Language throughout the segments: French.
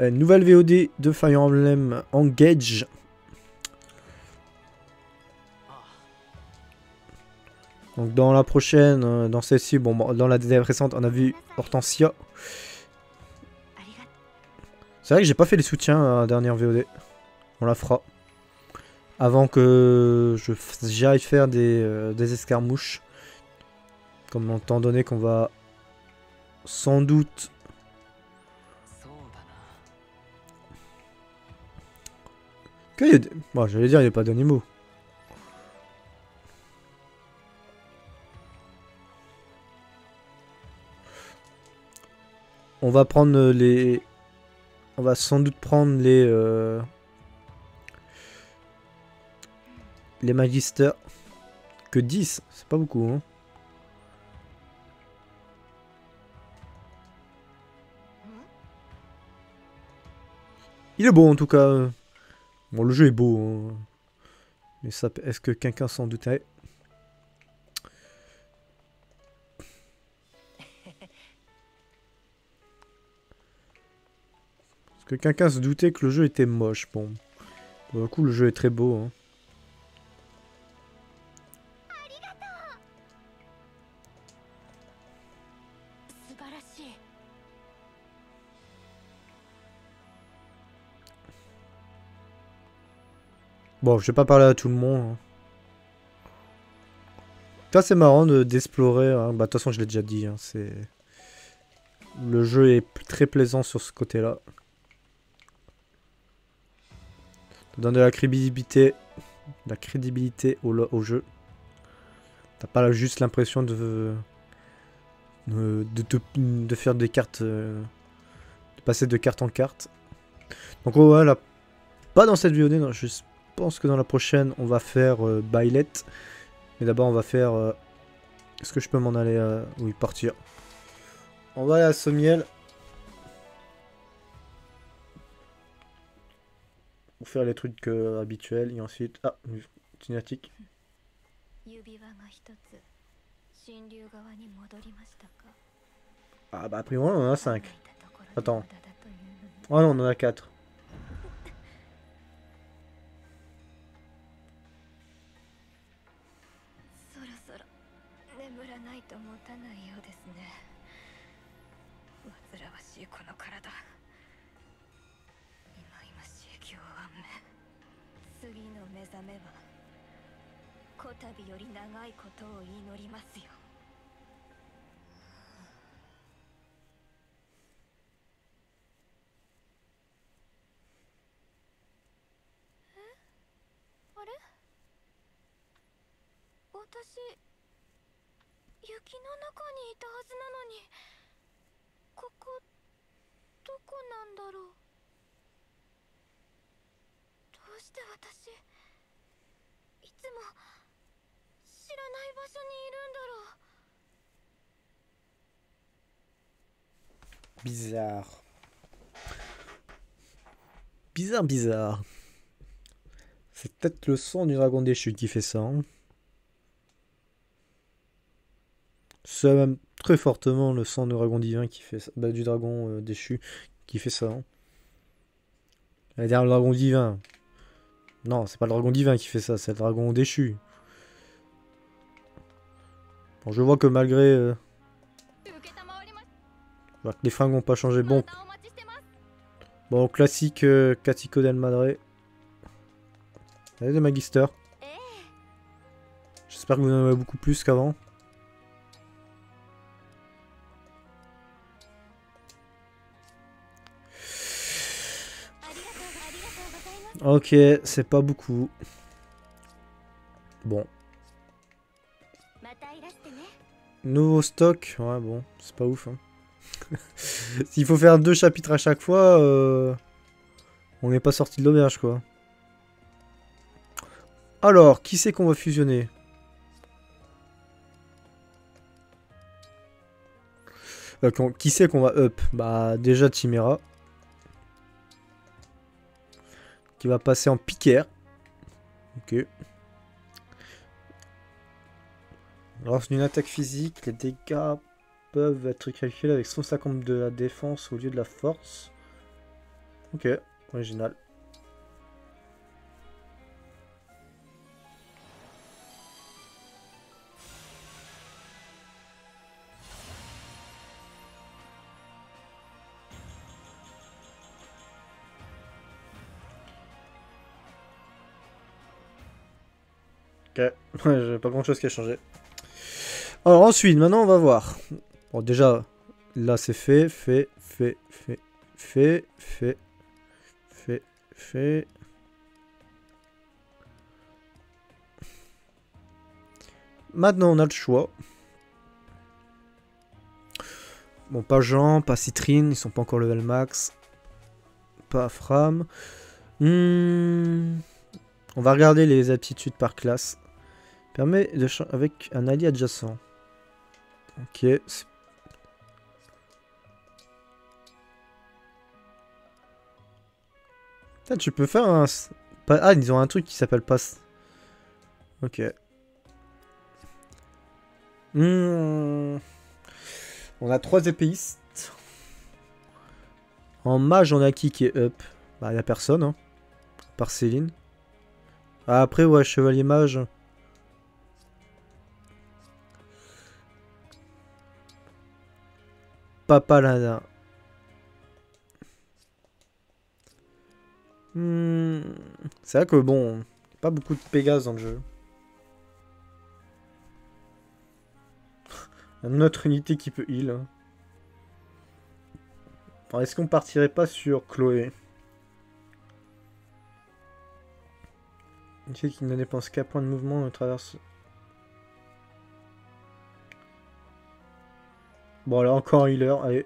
Euh, nouvelle VOD de Fire Emblem Engage. Donc dans la prochaine, euh, dans celle-ci, bon, dans la DDF récente, on a vu Hortensia. C'est vrai que j'ai pas fait les soutiens à la dernière VOD. On la fera. Avant que j'aille faire des, euh, des escarmouches. Comme étant donné qu'on va sans doute Bon, j'allais dire, il n'y a pas d'animaux. On va prendre euh, les... On va sans doute prendre les... euh, Les magisters. Que 10, c'est pas beaucoup. Hein. Il est beau en tout cas. Bon, le jeu est beau. hein. Mais ça, est-ce que quelqu'un s'en doutait? Est-ce que quelqu'un se doutait que le jeu était moche? Bon. Pour le coup, le jeu est très beau. hein. Bon, je vais pas parler à tout le monde. hein. Ça, c'est marrant de- d'explorer. hein. Bah, de toute façon, je l'ai déjà dit. hein, C'est... Le jeu est très plaisant sur ce côté-là. Donne de la crédibilité, la crédibilité au, jeu. T'as pas juste l'impression de, de, faire des cartes, euh, de passer de carte en carte. Donc voilà, pas dans cette vidéo, non, je pense que dans la prochaine, on va faire euh, Bailet. Mais d'abord, on va faire... Euh, est-ce que je peux m'en aller euh... Oui, partir. On va aller à Sommiel. Pour faire les trucs euh, habituels. Et ensuite... Ah, une cinématique. Ah bah, a priori, on en a 5. Attends. Oh non, on en a 4. と持たないようですね。煩わしいこの体。忌々しい凶案目次の目覚めはこたびより長いことを祈りますよ。え？あれ？私雪の中にいたはずなのにここどこなんだろうどうして私いつも知らない場所にいるんだろう Bizarre. Bizarre, bizarre. C'est peut-être le son du dragon déchu qui fait ça. hein. ça même très fortement le sang de dragon divin qui fait ça, bah, du dragon euh, déchu qui fait ça. Hein. Derrière le dragon divin. Non, c'est pas le dragon divin qui fait ça, c'est le dragon déchu. Bon, je vois que malgré... Euh, les fringues n'ont pas changé. Bon. Bon, classique euh, del Madre. Allez, de Magister. J'espère que vous en avez beaucoup plus qu'avant. Ok, c'est pas beaucoup. Bon. Nouveau stock, ouais bon, c'est pas ouf. Hein. S'il faut faire deux chapitres à chaque fois, euh... on n'est pas sorti de l'auberge quoi. Alors, qui c'est qu'on va fusionner? Euh, qui c'est qu'on va up? Bah déjà Chimera. Qui va passer en piqueur. Ok. Lors d'une attaque physique, les dégâts peuvent être calculés avec 150 de la défense au lieu de la force. Ok, original. Ok, j'ai pas grand chose qui a changé. Alors ensuite, maintenant on va voir. Bon déjà, là c'est fait, fait, fait, fait, fait, fait, fait, fait. Maintenant on a le choix. Bon, pas Jean, pas Citrine, ils sont pas encore level max. Pas Fram. Hmm. On va regarder les aptitudes par classe. Permet de avec un allié adjacent. Ok. Putain, tu peux faire un... Ah, ils ont un truc qui s'appelle passe. Ok. Hmm. On a trois épéistes. En mage, on a qui qui est up? Bah, y a personne, hein. Par Céline. Ah, après, ouais, chevalier mage. Papa Lana. Hmm, C'est vrai que bon, pas beaucoup de Pégase dans le jeu. Une autre unité qui peut heal. hein. Est-ce qu'on partirait pas sur Chloé? Une fille qui ne dépense qu'un point de mouvement traverse. Bon, là encore un healer, allez.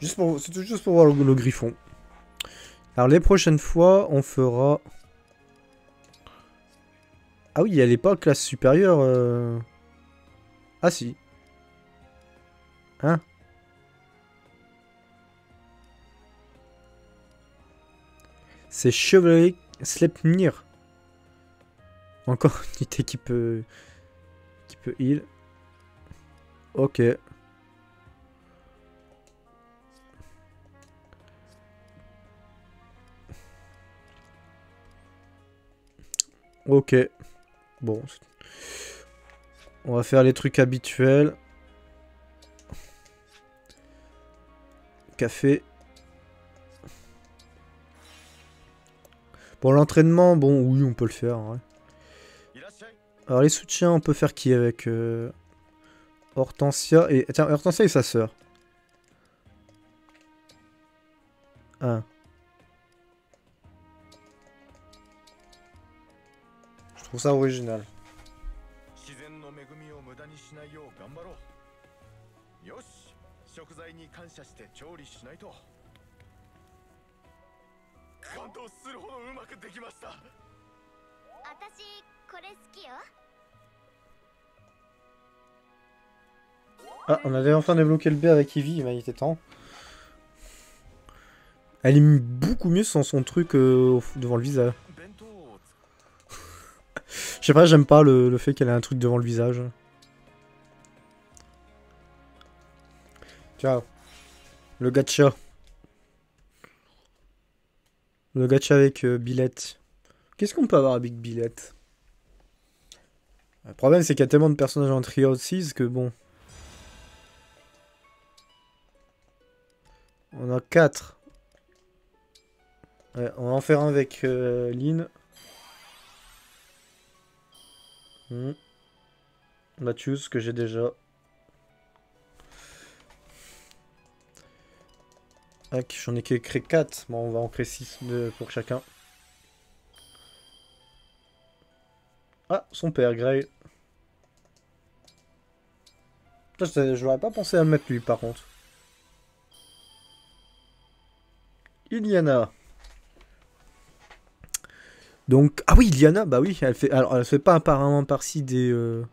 Juste pour, juste pour voir le griffon. Alors les prochaines fois, on fera... Ah oui, elle est pas classe supérieure. euh. Ah si. Hein C'est Chevalier Slepnir. Encore une unité qui peut... Qui peut heal. Ok. Ok. Bon. On va faire les trucs habituels. Café. Bon, l'entraînement, bon, oui, on peut le faire. Alors, les soutiens, on peut faire qui avec euh, Hortensia et... Tiens, Hortensia et sa sœur. Ah. trouve ça original. Ah, on avait enfin débloqué le B avec Eevee, il était temps. Elle est beaucoup mieux sans son truc euh, devant le visage. Je sais pas, j'aime pas le, fait qu'elle ait un truc devant le visage. Ciao. le gacha. Le gacha avec euh, Billette. Qu'est-ce qu'on peut avoir avec Billette Le problème, c'est qu'il y a tellement de personnages en Triad 6 que bon. On a 4. On va en faire un avec euh, Lynn. Hmm. Matthews, que j'ai déjà. Ah, j'en ai créé 4. Bon, on va en créer 6 pour chacun. Ah, son père. Putain, je- J'aurais pas pensé à le mettre lui, par contre. Iliana. Donc, ah oui, Iliana, bah oui, elle fait, alors elle fait pas apparemment partie des, euh,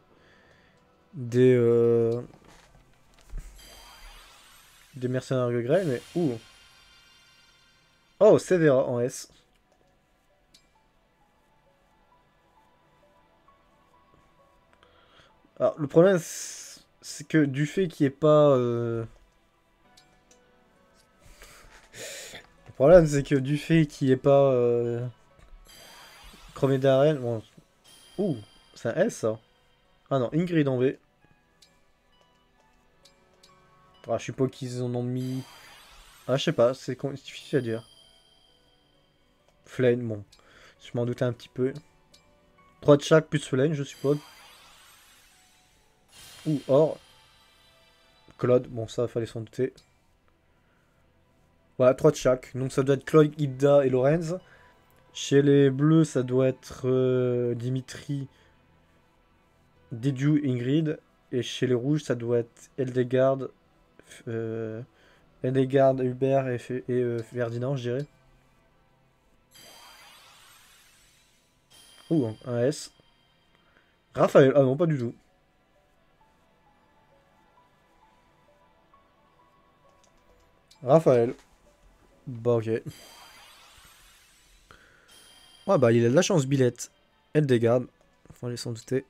des, euh, des mercenaires de Grey, mais... Ouh Oh, Severa en S. Alors, le problème, c'est que du fait qu'il n'y ait pas... euh, Le problème, c'est que du fait qu'il n'y ait pas... Euh... Chromé d'arène... Bon... Ouh, c'est un S, ça. Ah non, Ingrid en V. Ah, je pas qu'ils en ont mis... Ah, je sais pas, c'est difficile à dire. Flame, bon. Je m'en doutais un petit peu. 3 de chaque plus Flame, je suppose. Ou Or. Claude, bon ça, fallait s'en douter. Voilà, 3 de chaque. Donc ça doit être Claude, Ida et Lorenz. Chez les bleus, ça doit être euh, Dimitri, Didiou, Ingrid. Et chez les rouges, ça doit être Eldegard, euh, Hubert et, euh, Ferdinand, je dirais. Ouh, un S. Raphaël, ah non, pas du tout. Raphaël. Bah ok. Ouais bah il a de la chance, Billette. Eldegard. Fallait s'en douter.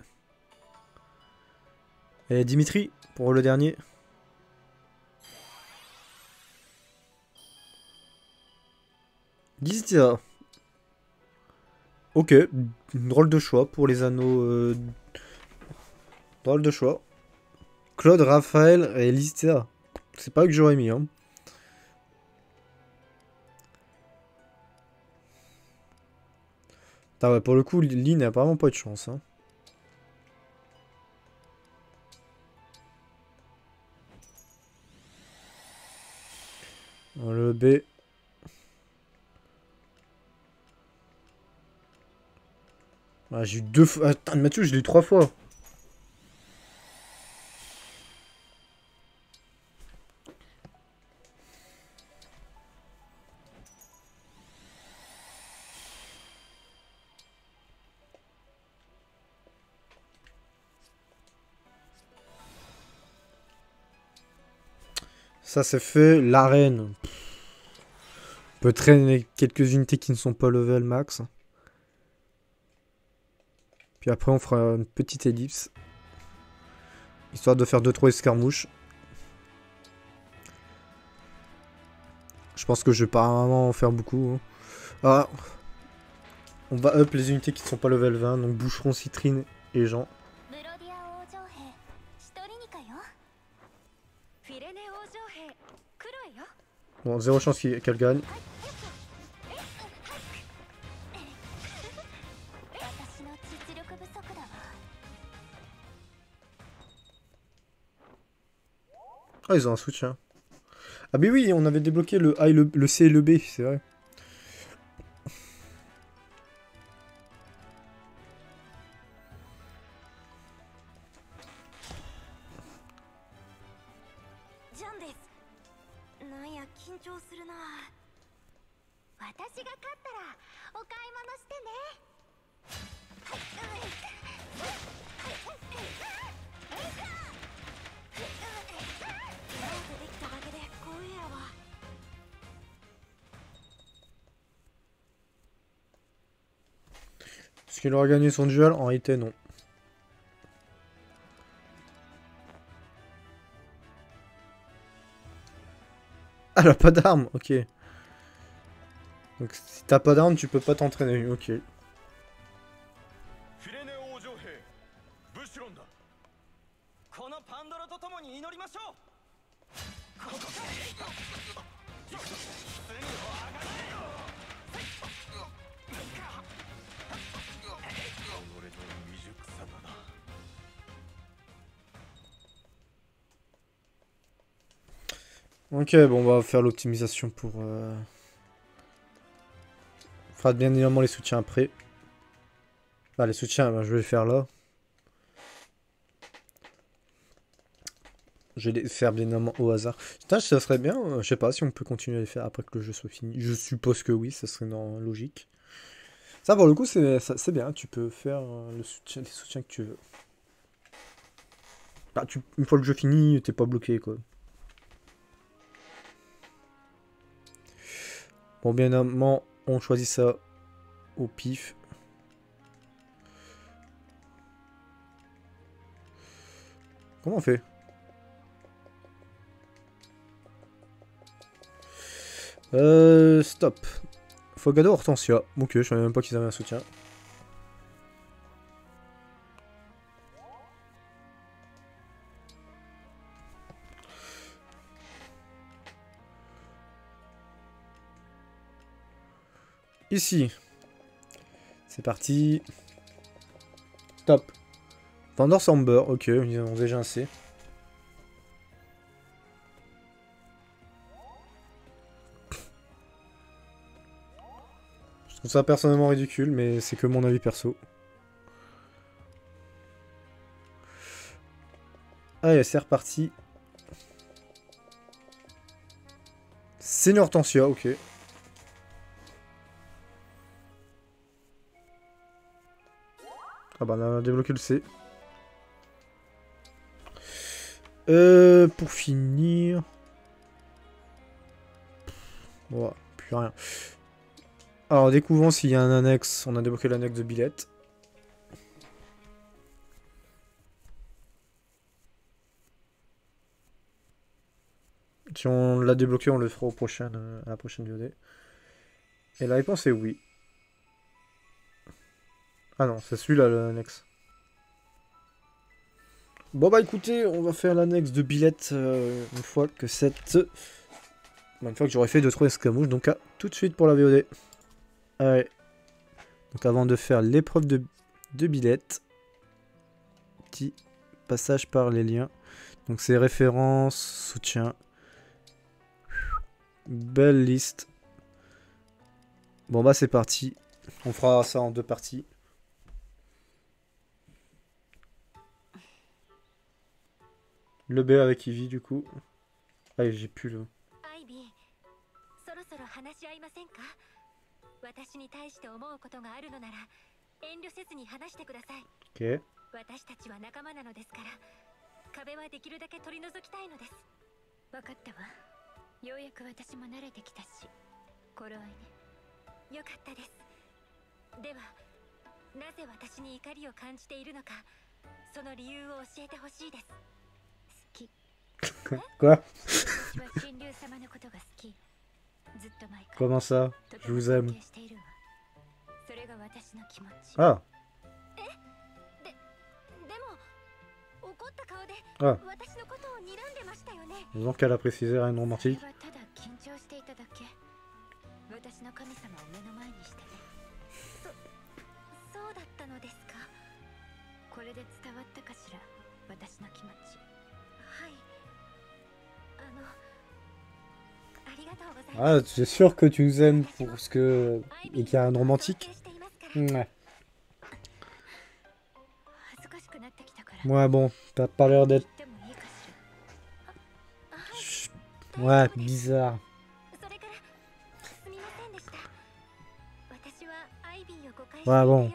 Et Dimitri, pour le dernier. Dizia. Ok, drôle de choix pour les anneaux. euh, Drôle de choix. Claude, Raphaël et Listea. C'est pas que j'aurais mis. Hein. Ah ouais, pour le coup, Lynn n'a vraiment pas de chance. Hein. Le B. Ah, j'ai eu deux fois. Attends, Mathieu, je l'ai eu trois fois. Ça c'est fait. L'arène. On peut traîner quelques unités qui ne sont pas level max. Puis après on fera une petite ellipse. Histoire de faire 2-3 escarmouches. Je pense que je vais pas vraiment en faire beaucoup. hein. Ah, on va up les unités qui ne sont pas level 20. Donc boucheron, citrine et Jean. Bon, zéro chance qu'elle gagne. Ah, ils ont un soutien. Ah, mais oui, on avait débloqué le A et le C et le B, c'est vrai. Qu'il aura gagné son duel En réalité, non. Ah, elle a pas d'arme, ok. Donc si t'as pas d'arme, tu peux pas t'entraîner, ok. Ok, bon, on va faire l'optimisation pour... Euh... On bien évidemment les soutiens après. Ah, les soutiens, ben, je vais les faire là. Je vais les faire bien évidemment au hasard. Putain, ça serait bien, euh, je sais pas si on peut continuer à les faire après que le jeu soit fini. Je suppose que oui, ça serait logique. Ça, pour le coup, c'est bien. Tu peux faire euh, les soutiens que tu veux. Bah, tu, une fois que le jeu fini, t'es pas bloqué, quoi. Bon, bien évidemment, on choisit ça au pif. Comment on fait? Euh, stop. Fogado Hortensia. Ok, je savais même pas qu'ils avaient un soutien. Ici. C'est parti. Top. Vendor Samber, ok, ils ont déjà un C. Je trouve ça personnellement ridicule, mais c'est que mon avis perso. Allez, c'est reparti. Seigneur Hortensia, ok. Ah bah on a débloqué le C. Euh, pour finir... Bon, plus rien. Alors, découvrons s'il y a un annexe. On a débloqué l'annexe de Billette. Si on l'a débloqué, on le fera au prochain, euh, à la prochaine VOD. Et la réponse est oui. Ah non, c'est celui-là l'annexe. Bon bah écoutez, on va faire l'annexe de Billette euh, une fois que cette... Bah, une fois que j'aurai fait 2-3 escamouches, donc à tout de suite pour la VOD. Allez. Donc avant de faire l'épreuve de, de Billette, petit passage par les liens. Donc c'est référence, soutien. Belle liste. Bon bah c'est parti. On fera ça en deux parties. Le B avec Ivy du coup. Ah j'ai plus le. 話し合いませんか私に対して思うことがあるのなら遠慮せずに話してください Ok. 私たちは仲間なのですから壁はできるだけ取り除きたいのです分かったわようやく私も慣れてきたし頃合いねよかったですではなぜ私に怒りを感じているのかその理由を教えてほしいです Quoi, Comment ça Je vous aime. Ah Ah Donc elle a précisé un romantique. Ah, c'est sûr que tu nous aimes pour ce que... Et qu'il y a un romantique Ouais. Ouais, bon, t'as pas l'air d'être... Ouais, bizarre. Ouais, bon.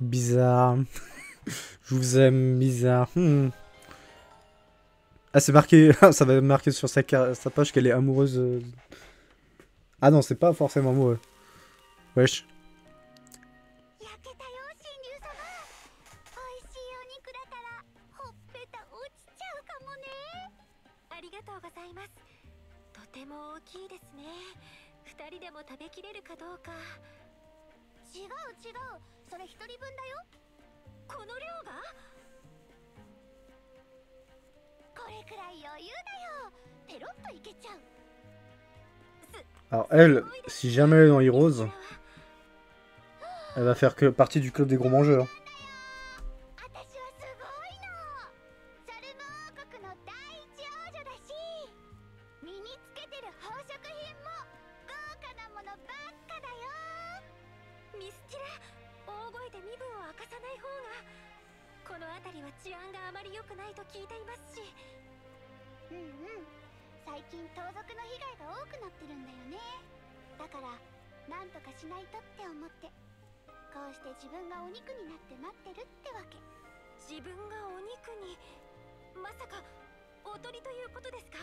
Bizarre. Je vous aime, bizarre. Hmm. Ah, c'est marqué. Ça va marquer sur sa, page qu'elle est amoureuse. euh. Ah non, c'est pas forcément amoureux. Wesh. この量がこれくらい余裕だよペロッといけちゃう Alors, elle, si jamais elle est dans Heroes, elle va faire que partie du club des gros mangeurs. の辺りは治安があまり良くないと聞いていますし。うんうん。最近盗賊の被害が多くなってるんだよね。だからなんとかしないとって思って。こうして自分がお肉になって待ってるってわけ。自分がお肉にまさかおおとりということですか？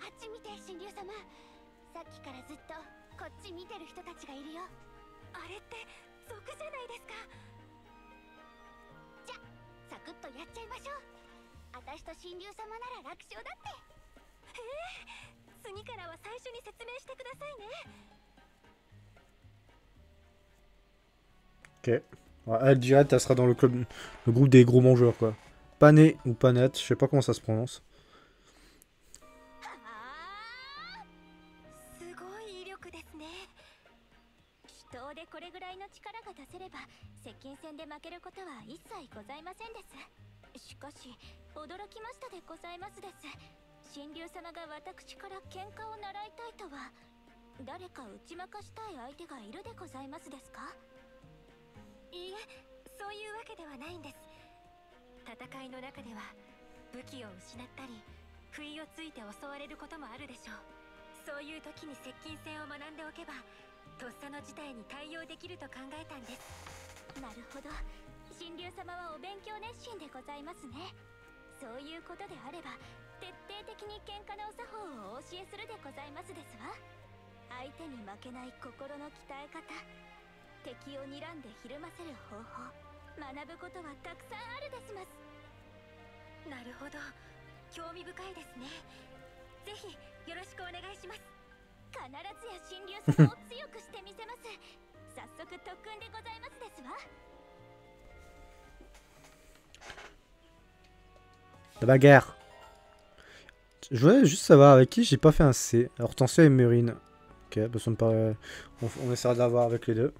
あっち見て神竜様。さっきからずっとこっち見てる人たちがいるよ。あれって賊じゃないですか？クッとやっちゃいましょう私と神竜様なら楽勝だってええ次からは最初に説明してくださいね Ok. Ouais, elle direct, elle sera dans le club, le groupe des gros mangeurs quoi. Pané ou panette, je sais pas comment ça se prononce. の力が出せれば接近戦で負けることは一切ございませんです。しかし驚きましたでございますです。神竜様が私から喧嘩を習いたいとは誰か打ち負かしたい相手がいるでございますですか？いいえそういうわけではないんです。戦いの中では武器を失ったり不意をついて襲われることもあるでしょう。そういう時に接近戦を学んでおけばとっさの事態に対応できると考えたんです。なるほど。神竜様はお勉強熱心でございますね。そういうことであれば徹底的に喧嘩のお作法をお教えするでございますですわ。相手に負けない心の鍛え方敵を睨んでひるませる方法学ぶことはたくさんあるですます。なるほど。興味深いですね。ぜひよろしくお願いします。必ずや神竜様を強くしてみせます早速特訓でございますですわ La bagarre. Je voudrais juste savoir avec qui j'ai pas fait un C. Hortensia et Murine. Ok, bah ça me paraît... On, on essaiera d'avoir avec les deux.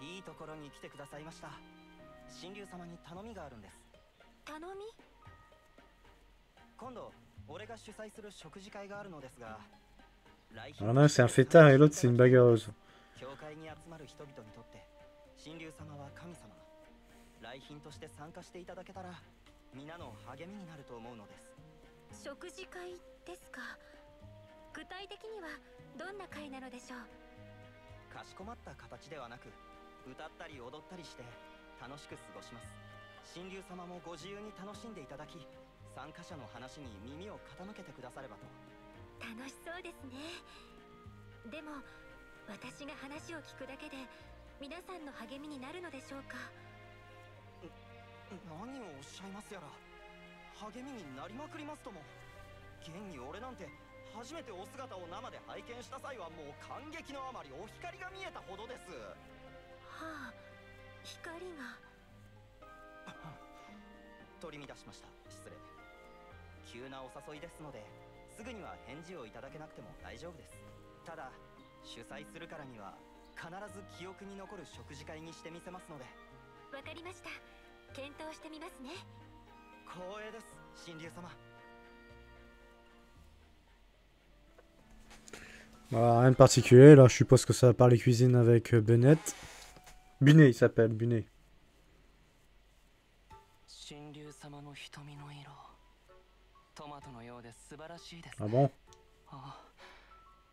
いいところに来てくださいました神竜様に頼みがあるんです頼み今度 Alors là, c'est un fêtard et l'autre, c'est une bagarreuse. 食事会ですか？具体的にはどんな会なのでしょう？かしこまった形ではなく歌ったり踊ったりして楽しく過ごします。神竜様もご自由に楽しんでいただき参加者の話に耳を傾けてくださればと。楽しそうですね。でも私が話を聞くだけで皆さんの励みになるのでしょうか？何をおっしゃいますやら。励みになりまくりますとも。現に俺なんて初めてお姿を生で拝見した際はもう感激のあまりお光が見えたほどです。はあ光が。取り乱しました。失礼急なお誘いですのですぐには返事をいただけなくても大丈夫ですただ主催するからには必ず記憶に残る食事会にしてみせますのでわかりました検討してみますね光栄です神竜様 Voilà, rien de particulier. Là, je suppose que ça va parler cuisine avec euh, Bennett. Bunet, il s'appelle, Bunet. 神竜様の瞳の色トマトのようで素晴らしいです Ah bon あ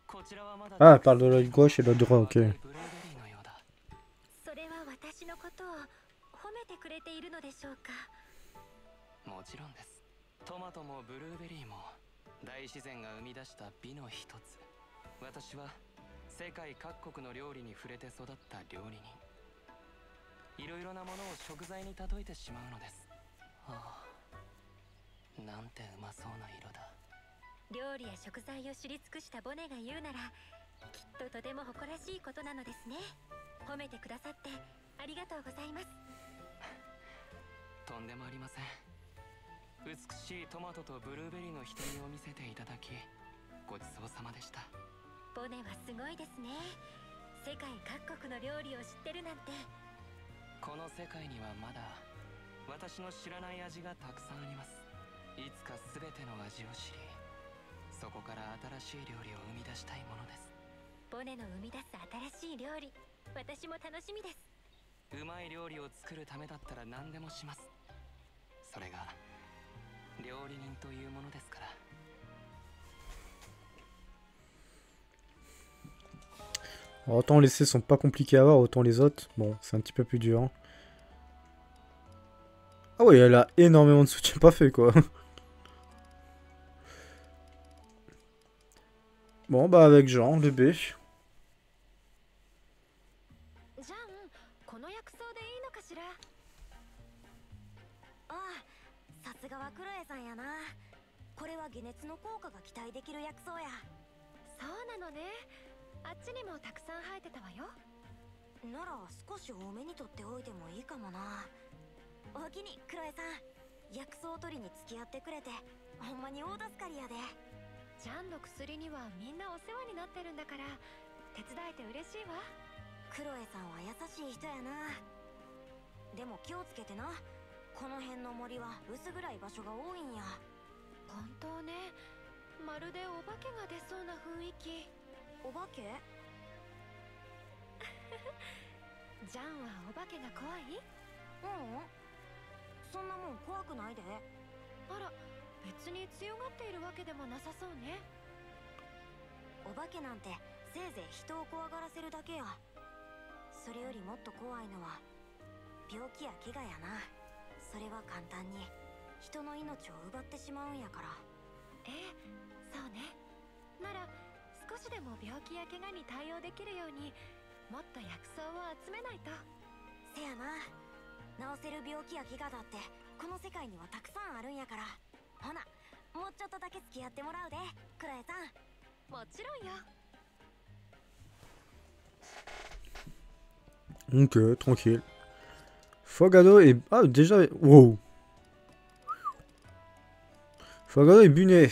こちらはまだ Ah, elle parle de l'œil gauche et de l'œil droit, ok. ブルーベリーのようだ。それは私のことを褒めてくれているのでしょうか？もちろんです。トマトもブルーベリーも大自然が生み出した美の一つ。私は世界各国の料理に触れて育った料理人。いろいろなものを食材に例えてしまうのです。ああなんてうまそうな色だ。料理や食材を知り尽くしたボネが言うならきっととても誇らしいことなのですね。褒めてくださってありがとうございます。とんでもありません。美しいトマトとブルーベリーの瞳を見せていただきごちそうさまでした。ボネはすごいですね。世界各国の料理を知ってるなんて。この世界にはまだ私の知らない味がたくさんありますいつか全ての味を知りそこから新しい料理を生み出したいものですボネの生み出す新しい料理私も楽しみですうまい料理を作るためだったら何でもしますそれが料理人というものですから Alors, autant les C sont pas compliqués à avoir, autant les autres, bon, c'est un petit peu plus dur. hein. Ah ouais, elle a énormément de soutien pas fait, quoi. Bon, bah avec Jean, bébé. これは解熱の効果が期待できる薬草や。そうなのね。あっちにもたくさん生えてたわよ。なら少し多めにとっておいてもいいかもな。お気にクロエさん。薬草取りに付き合ってくれて。ほんまに大助かりやで。ジャンの薬にはみんなお世話になってるんだから手伝えて嬉しいわ。クロエさんは優しい人やな。でも気をつけてな。この辺の森は薄暗い場所が多いんや。本当ね。まるでお化けが出そうな雰囲気。お化け？ジャンはお化けが怖い？ううん。そんなもん怖くないで。あら。別に強がっているわけでもなさそうね。お化けなんてせいぜい人を怖がらせるだけやそれよりもっと怖いのは病気や怪我やな。それは簡単に人の命を奪ってしまうんやから。ええそうね。なら少しでも病気や怪我に対応できるようにもっと薬草を集めないと。せやな。治せる病気や怪我だってこの世界にはたくさんあるんやからほなもうちょっとだけ付き合ってもらうでクロエさんもちろんよ Ok, tranquille. Fogado et... Ah, déjà... Wow. Fogado et Bunet.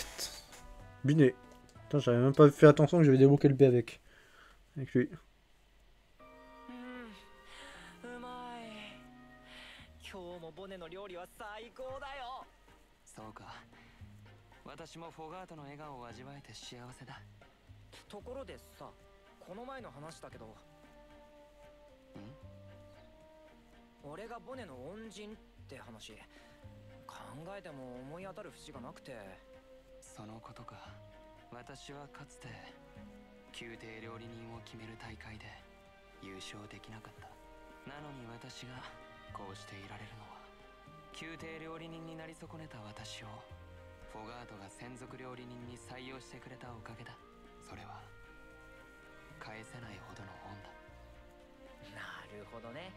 Bunet. Putain, j'avais même pas fait attention que j'avais débloqué le B avec. Avec lui. そうか。私もフォガートの笑顔を味わえて幸せだ。ところでさこの前の話だけど。俺がボネの恩人って話。考えても思い当たる節がなくて。そのことか。私はかつて宮廷料理人を決める大会で優勝できなかった。なのに私がこうしていられるのは宮廷料理人になり損ねた私をフォガートが専属料理人に採用してくれたおかげだ。それは返せないほどの恩だ。なるほどね。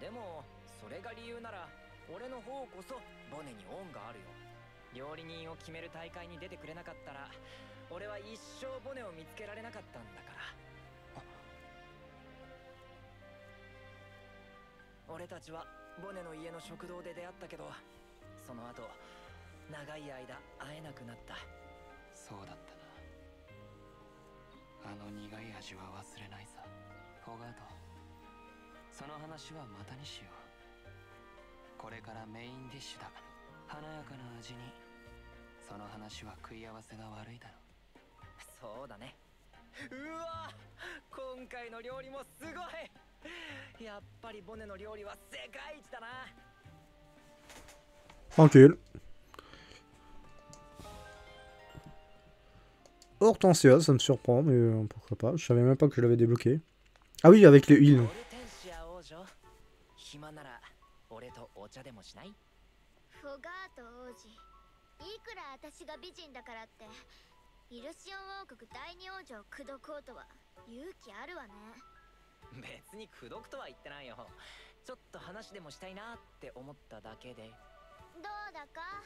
でもそれが理由なら俺の方こそボネに恩があるよ。料理人を決める大会に出てくれなかったら俺は一生ボネを見つけられなかったんだから。俺たちはボネの家の食堂で出会ったけどその後長い間会えなくなった。そうだったな。あの苦い味は忘れないさ。フォガートその話はまたにしよう。これからメインディッシュだ。華やかな味に。その話は食い合わせが悪いだろそうだね。うわ今回の料理もすごい やっぱりボネの料理は世界一だな Tranquille. Hortensia, ça me surprend, mais euh, pourquoi pas. Je savais même pas que je l'avais débloqué. Ah oui, avec le heal. 別に口説くとは言ってないよ。ちょっと話でもしたいなって思っただけで。どうだか？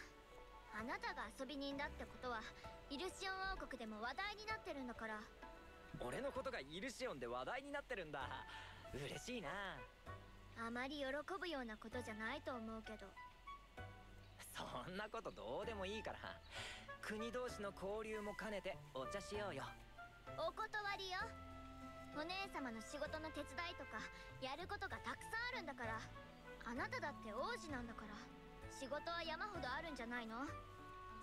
あなたが遊び人だってことはイルシオン王国でも話題になってるんだから。俺のことがイルシオンで話題になってるんだ。嬉しいな。あまり喜ぶようなことじゃないと思うけど。そんなことどうでもいいから。国同士の交流も兼ねてお茶しようよ。お断りよお姉様の仕事の手伝いとかやることがたくさんあるんだから。あなただって王子なんだから。仕事は山ほどあるんじゃないの？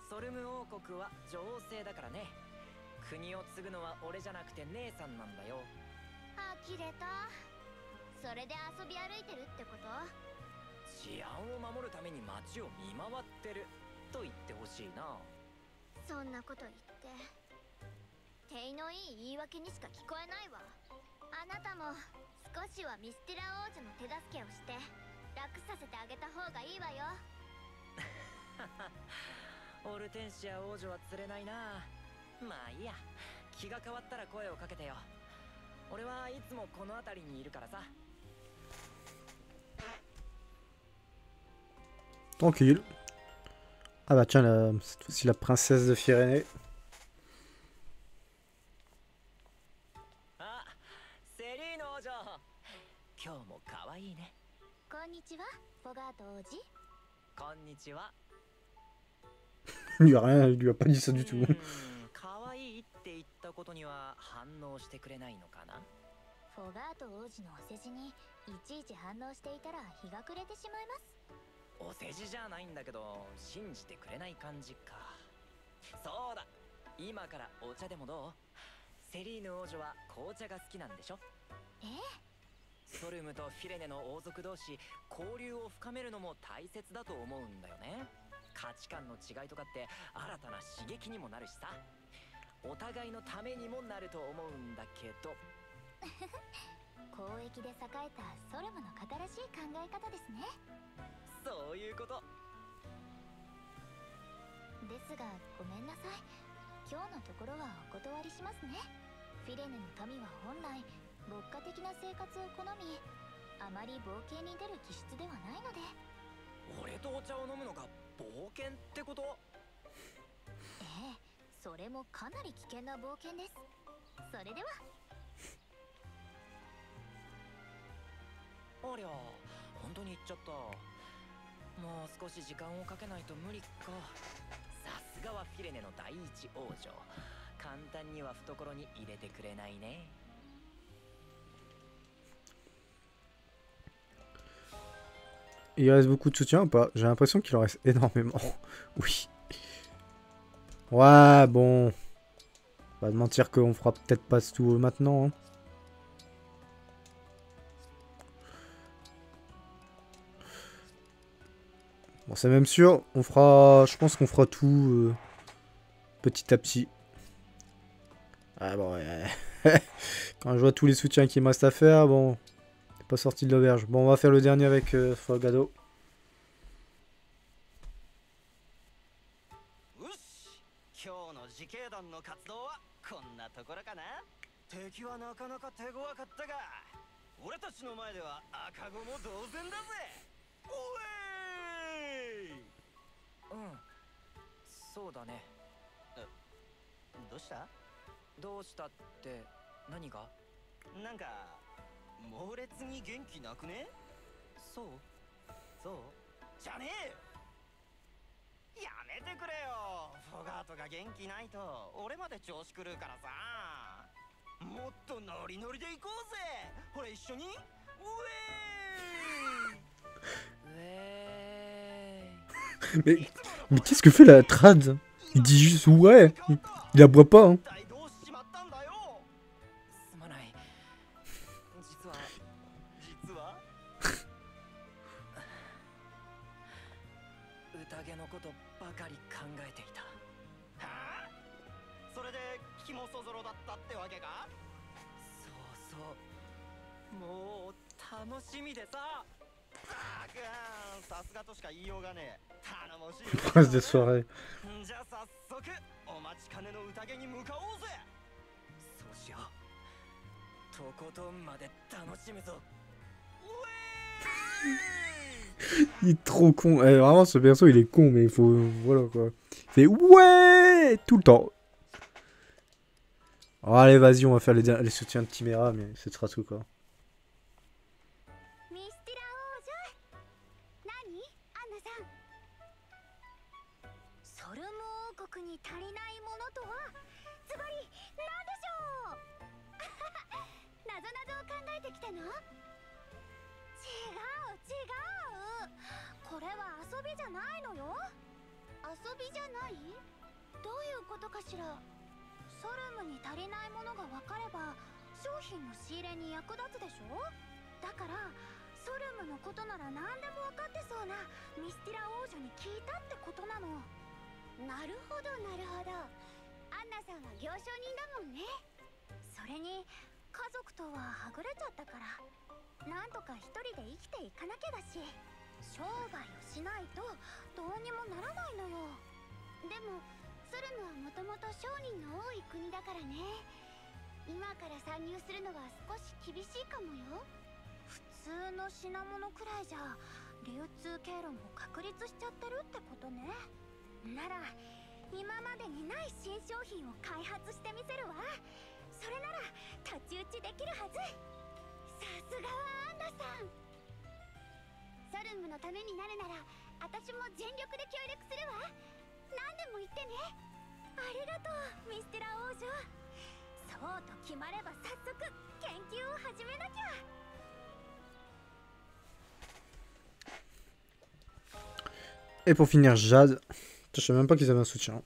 ソルム王国は女王制だからね。国を継ぐのは俺じゃなくて姉さんなんだよ。呆れた。それで遊び歩いてるってこと？治安を守るために街を見回ってる。と言ってほしいな。そんなこと言って。手のいい言い訳にしか聞こえないわあなたも少しはミステラ王女の手助けをして楽させてあげた方がいいわよ。オルテンシア王女は釣れないな。まあいいや。気が変わったら声をかけてよ。俺はいつもこの辺りにいるからさ。Tranquille. Ah bah tiens, c'est la princesse de Firenze. 日も可愛いね。こんにちはフォガート王子。こんにちは。Il lui a rien, il lui a pas dit ça du tout. 可愛いって言ったことには反応してくれないのかな？フォガート王子のお世辞にいちいち反応していたら日が暮れてしまいます。お世辞じゃないんだけど信じてくれない感じか。そうだ今からお茶でもどう？セリーヌ王女は紅茶が好きなんでしょ？えソルムとフィレネの王族同士交流を深めるのも大切だと思うんだよね。価値観の違いとかって新たな刺激にもなるしさ。お互いのためにもなると思うんだけど。交易で栄えたソルムの新しい考え方ですね。そういうこと。ですがごめんなさい。今日のところはお断りしますね。フィレネの民は本来牧歌的な生活を好みあまり冒険に出る気質ではないので。俺とお茶を飲むのが冒険ってこと？ええそれもかなり危険な冒険です。それでは。ありゃ本当に行っちゃった。もう少し時間をかけないと無理か。さすがはフィレネの第一王女。簡単には懐に入れてくれないね Il reste beaucoup de soutien ou pas? J'ai l'impression qu'il en reste énormément. oui. Ouais, bon. Pas de mentir qu'on fera peut-être pas tout maintenant. hein. Bon, c'est même sûr. On fera. Je pense qu'on fera tout euh, petit à petit. Ah bon, ouais. Quand je vois tous les soutiens qu'il me reste à faire, bon. Pas sorti de l'auberge. Bon, on va faire le dernier avec euh, Folgado. よ猛烈に元気なくね？そう。そう？じゃねえやめてくれよ！フォガートが元気ないと俺まで調子狂うからさ。もっとノリノリで行こうぜ！ほら一緒に？うえうえ Mais, mais qu'est-ce que fait la trad? Il dit juste ouais. Il, il aboie pas. Hein. Prince des soirées. il est trop con. Eh, vraiment, ce perso, il est con, mais il faut. Voilà quoi. Il fait ouais tout le temps. Oh, allez, vas-y, on va faire les, soutiens de Timera, mais ce sera tout quoi. に足りないものとはズバリ何でしょう？なぞなぞを考えてきたの？違う違う。これは遊びじゃないのよ。遊びじゃない？どういうことかしら？ソルムに足りないものが分かれば商品の仕入れに役立つでしょ？だからソルムのことなら何でも分かってそうなミスティラ王女に聞いたってことなの。なるほどなるほど。アンナさんは行商人だもんね。それに家族とははぐれちゃったからなんとか一人で生きていかなきゃだし商売をしないとどうにもならないのよ。でもソルムはもともと商人の多い国だからね。今から参入するのは少し厳しいかもよ。普通の品物くらいじゃ流通経路も確立しちゃってるってことね。なら今までにない新商品を開発してみせるわ。それなら太刀打ちできるはず。さすがはアンダさん。ソルムのためになるなら私も全力で協力するわ。何でも言ってね。ありがとうミステラ王女。そうと決まれば早速研究を始めなきゃ。Et pour finir, Jade. Je savais même pas qu'ils avaient un soutien.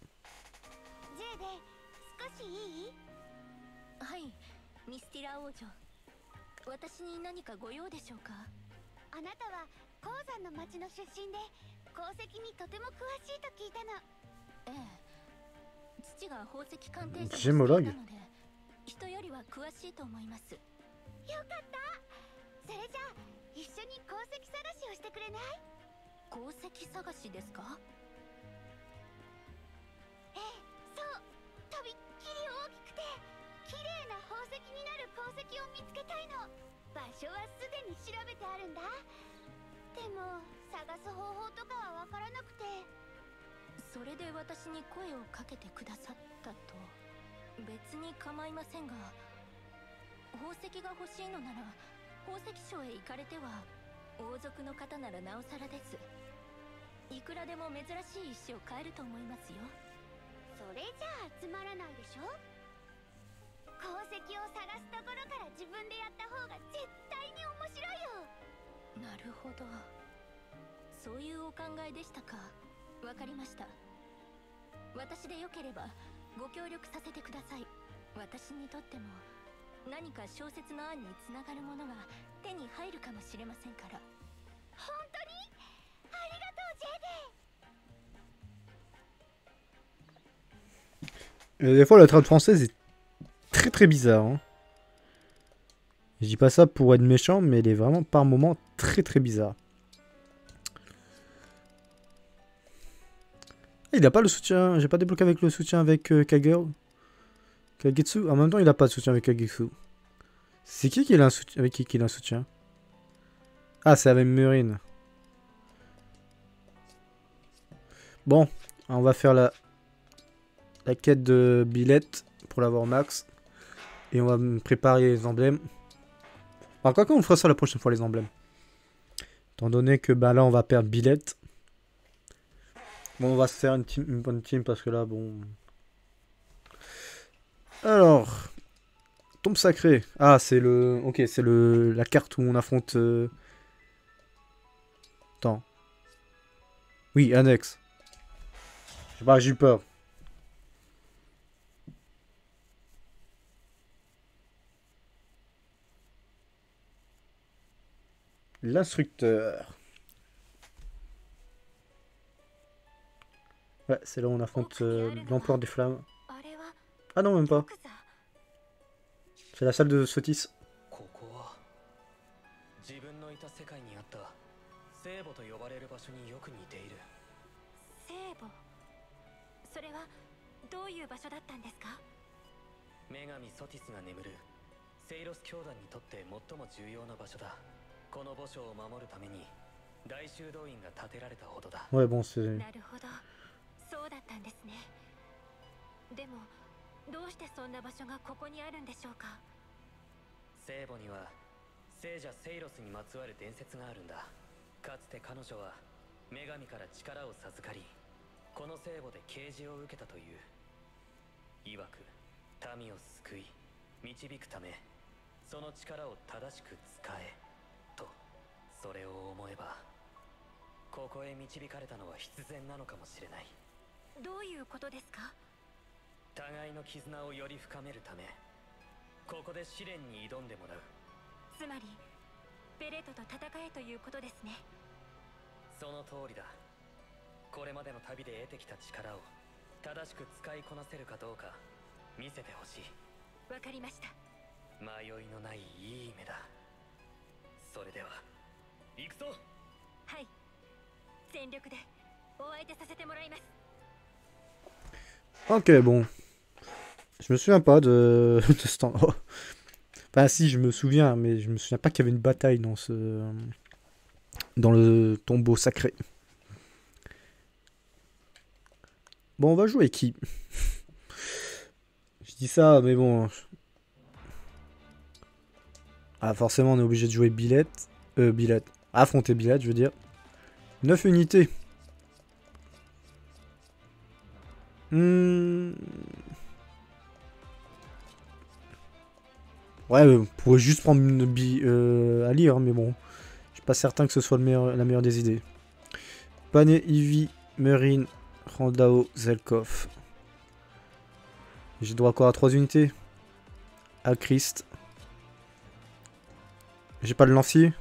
ジとびっきり大きくて綺麗な宝石になる鉱石を見つけたいの。場所はすでに調べてあるんだ。でも探す方法とかはわからなくて。それで私に声をかけてくださったと。別に構いませんが宝石が欲しいのなら宝石商へ行かれては王族の方ならなおさらです。いくらでも珍しい石を買えると思いますよ。それじゃあつまらないでしょ？鉱石を探すところから自分でやった方が絶対に面白いよ。なるほど。そういうお考えでしたか。わかりました。私でよければご協力させてください。私にとっても何か小説の案につながるものが手に入るかもしれませんから。本 des fois, la trad française est très très bizarre. hein. Je dis pas ça pour être méchant, mais elle est vraiment par moments très très bizarre. Ah, Il a pas le soutien. J'ai pas débloqué avec le soutien avec euh. Kagetsu. En même temps, il a pas de soutien avec Kagetsu. C'est qui qui a un soutien avec qui qu'il a un soutien? Ah, c'est avec Murine. Bon, on va faire la la quête de Billette pour l'avoir max. Et on va préparer les emblèmes. Alors, quoi on fera ça la prochaine fois, les emblèmes. Étant donné que bah, là, on va perdre Billette. Bon, on va se faire une, bonne team parce que là, bon. Alors. Tombe sacrée. Ah, c'est le. Ok, c'est le la carte où on affronte. euh, Attends. Oui, annexe. J'ai eu peur. l'instructeur. Ouais, c'est là où on affronte euh, l'empereur des flammes. Ah non, même pas. C'est la salle de Sotis. この墓所を守るために大修道院が建てられたほどだ。Ouais, bon, c'est. なるほど。そうだったんですね。でもどうしてそんな場所がここにあるんでしょうか？聖母には聖者セイロスにまつわる伝説があるんだ。かつて彼女は女神から力を授かりこの聖母で啓示を受けたという。曰く民を救い導くためその力を正しく使え。とそれを思えばここへ導かれたのは必然なのかもしれない。どういうことですか？互いの絆をより深めるためここで試練に挑んでもらう。つまりベレットと戦えということですね。その通りだ。これまでの旅で得てきた力を正しく使いこなせるかどうか見せてほしい。わかりました。迷いのないいい夢だ。それでは 行くぞはい全力でお相手させてもらいます Ok, bon. Je me souviens pas de, de ce temps. Enfin, si, je me souviens, mais je me souviens pas qu'il y avait une bataille dans ce. dans le tombeau sacré. Bon, on va jouer qui Je dis ça, mais bon. Ah, forcément, on est obligé de jouer Billette. Euh, Billette. Affronter Billette, je veux dire. 9 unités. Hmm. Ouais, on pourrait juste prendre une bi euh, à lire, mais bon. Je suis pas certain que ce soit le meilleur, la meilleure des idées. Pané, Ivy, Merin, Randao, Zelkov. J'ai droit encore à 3 unités? À Christ. J'ai pas de lancier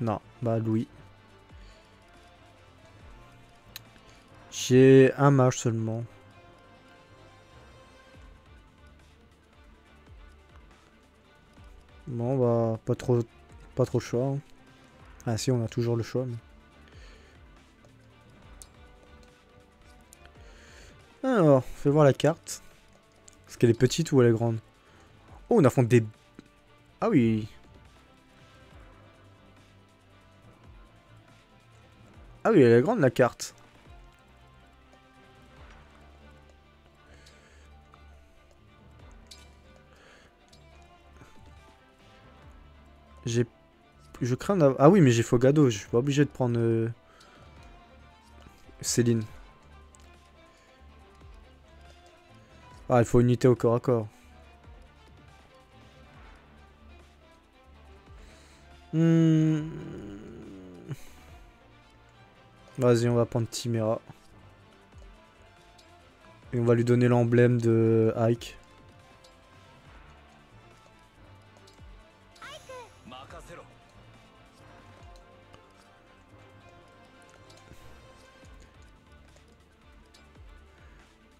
Non, bah Louis. J'ai un mage seulement. Bon bah pas trop pas trop choix. hein. Ah si on a toujours le choix. Alors, fais voir la carte. Est-ce qu'elle est petite ou elle est grande? Oh on affronte des... Ah oui Ah oui elle est grande la carte. J'ai... Je crains d'avoir... Ah oui, mais j'ai Fogado. Je suis pas obligé de prendre... euh, Céline. Ah, il faut unité au corps à corps. Hmm. Vas-y, on va prendre Timera. Et on va lui donner l'emblème de Ike.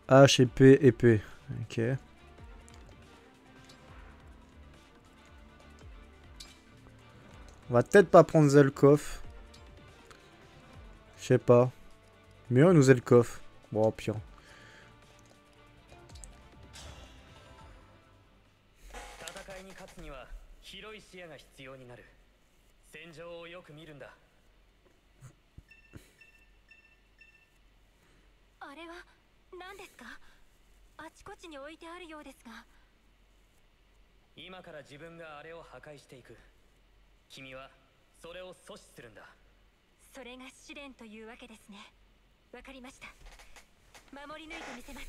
H, épée, épée. Ok. On va peut-être pas prendre Zelkov. Je sais pas. Mais on nous a le coffre. Bon, あれは何ですかあちこちに置いてあるようですが今から自分があれを破壊していく君はそれを阻止するんだ それが試練というわけですねわかりました守り抜いてみせます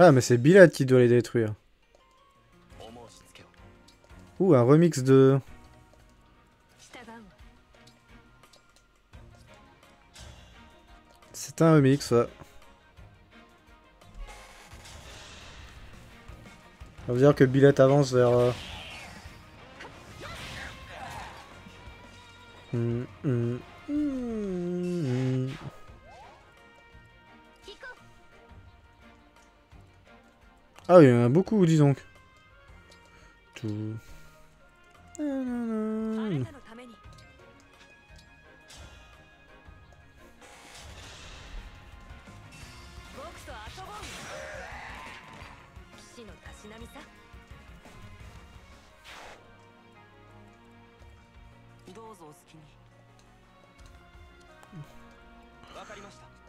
Ah, mais c'est Bilal qui doit les détruire. お申し付けを Ouh, un remix de... 従うわ C'est un remix, ouais. Ça veut dire que Billette avance vers... Euh, hmm, hmm, hmm. Ah oui, il y en a beaucoup, dis donc. Tout...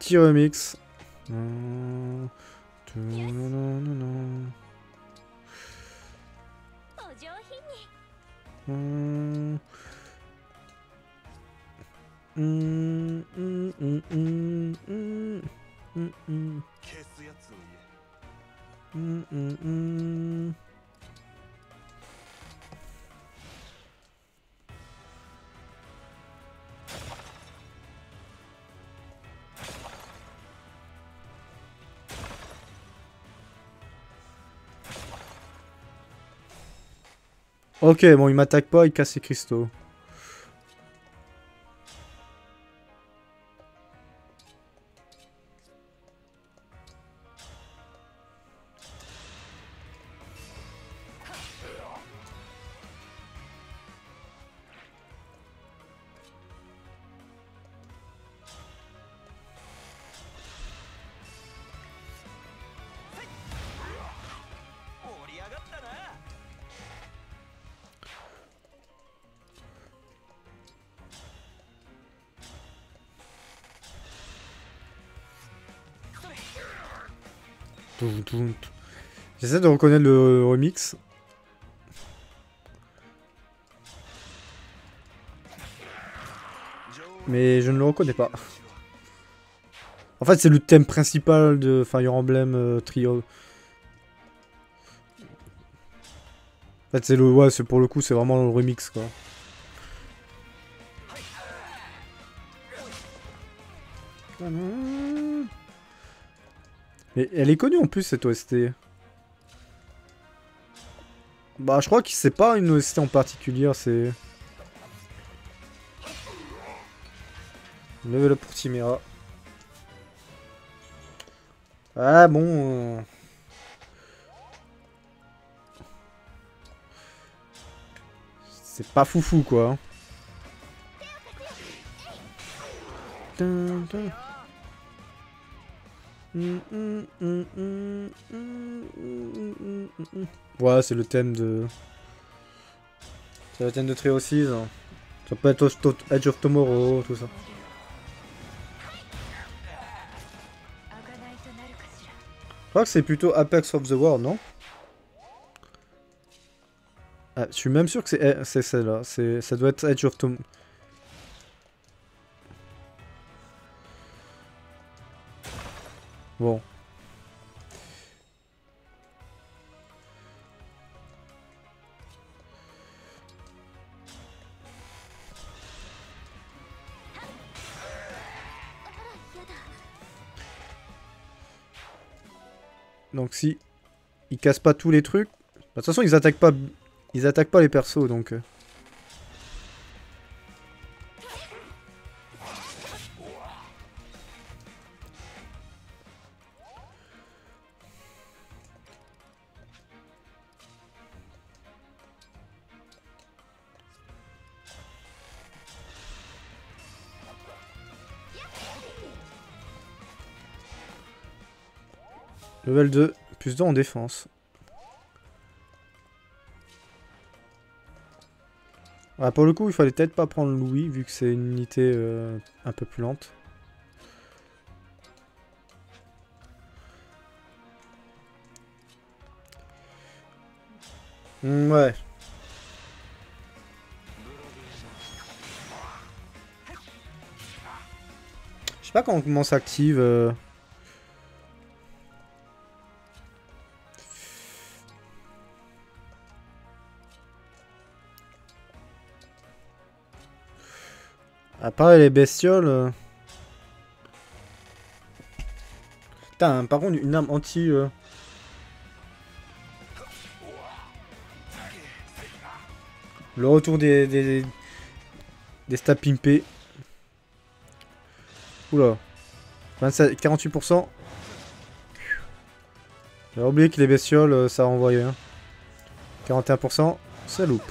TOMX。うんトゥルんルんうんうんうんうんうんうんうんうんうんうんうん Ok, bon, il m'attaque pas, il casse ses cristaux. De reconnaître le remix. Mais je ne le reconnais pas. En fait, c'est le thème principal de Fire Emblem euh, Trio. En fait, c'est le. Ouais, pour le coup, c'est vraiment le remix quoi. Mais elle est connue en plus cette OST. Bah, je crois que c'est pas une OST en particulier, c'est. Level up pour Chimera. Ah bon. euh. C'est pas foufou quoi. hein. Ouais, c'est le thème de... C'est le thème de Trio 6. Hein. Ça peut être Edge of Tomorrow, tout ça. Je crois que c'est plutôt Apex of the World, non? Ah, Je suis même sûr que c'est eh, celle-là. Ça doit être Edge of Tomorrow. Bon. Donc si ils cassent pas tous les trucs, de toute façon ils attaquent pas, ils attaquent pas les persos donc. Level 2, plus 2 en défense. Ah, pour le coup, il fallait peut-être pas prendre Louis, vu que c'est une unité euh, un peu plus lente. Hmm, ouais. Je sais pas comment ça s'active. euh. À part les bestioles. euh. Putain, par contre, une arme anti. euh. Le retour des. des, des stats pimpés. Oula. 27, 48%. J'avais oublié que les bestioles, euh, ça renvoyait. Hein. 41%, ça loupe.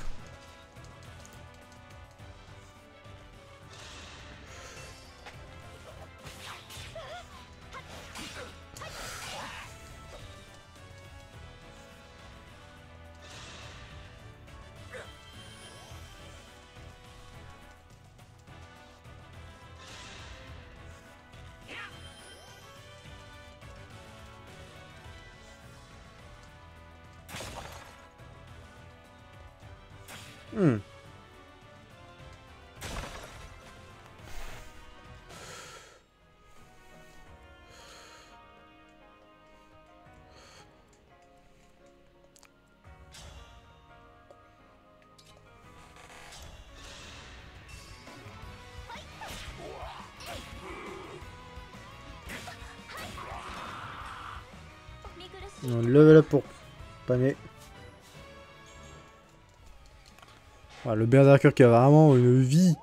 Berserker qui a vraiment une vie.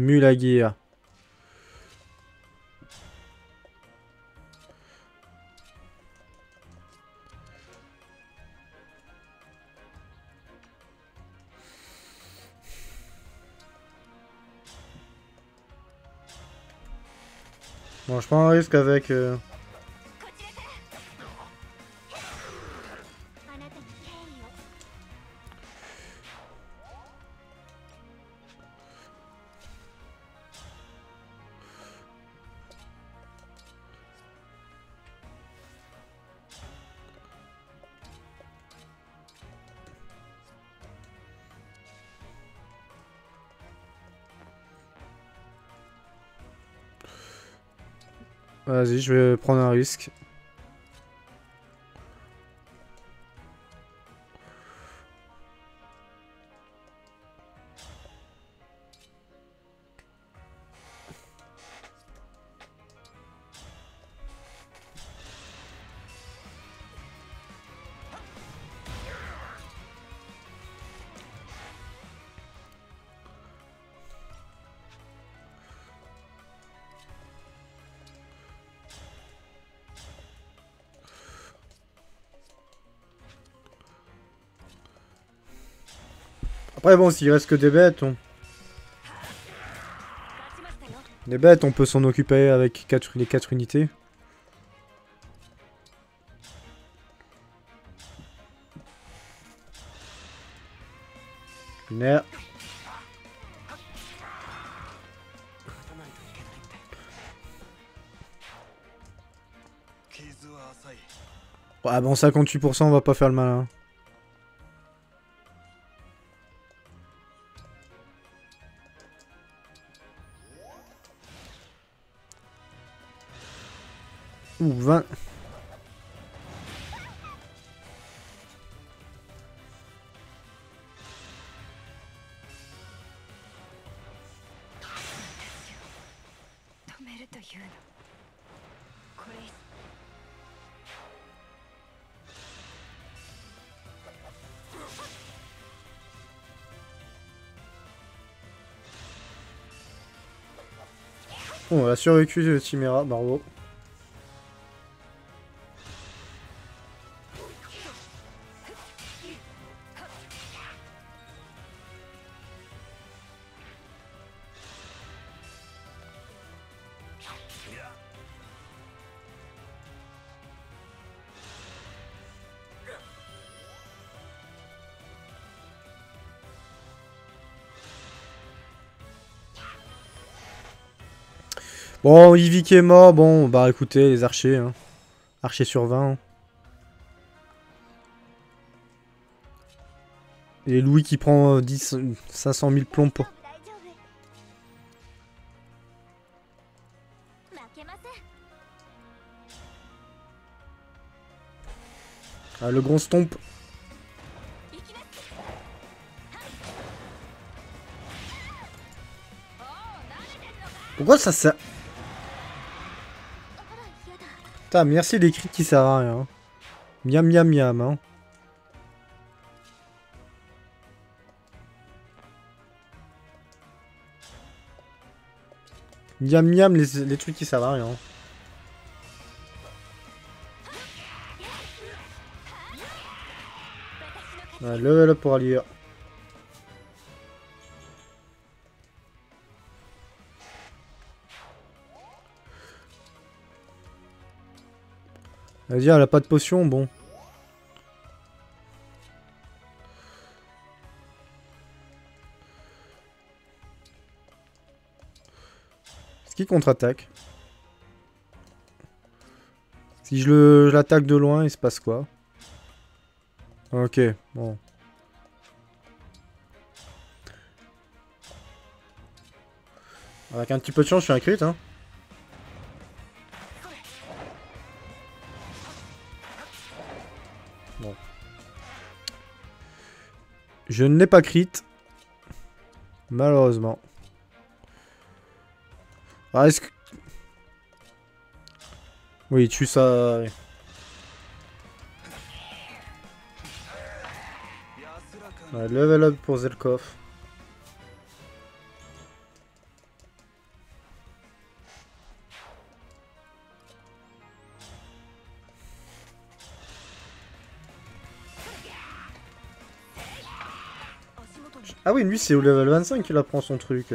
Mulaguer. Bon, je prends un risque avec... Euh, Je vais prendre un risque. Après bon, s'il reste que des bêtes, on... Des bêtes, on peut s'en occuper avec quatre, les 4 unités. Nah. Ouais, bon, 58%, on va pas faire le malin. Hein. 止めるというのこれ Bon, on a survécu le Chimera, bravo. Bon, Yvick qui est mort, bon, bah écoutez, les archers. Hein. Archers sur 20. Hein. Et Louis qui prend euh, 10, 500 000 plombs ah, le grand stomp. Pourquoi ça sert... Putain, merci les cris qui servent à rien. Hein. Miam miam miam. Hein. Miam miam les, les trucs qui servent à rien. Hein. Ouais, level up pour allier. Vas-y, elle a pas de potion, bon. Est-ce qu'il contre-attaque Si je l'attaque de loin, il se passe quoi? Ok, bon. Avec un petit peu de chance, je suis un crit, hein. Je ne l'ai pas crit. Malheureusement. Ah, est-ce que... Oui, tue ça. Level up pour Zelkov. lui, c'est au level 25 qu'il apprend son truc.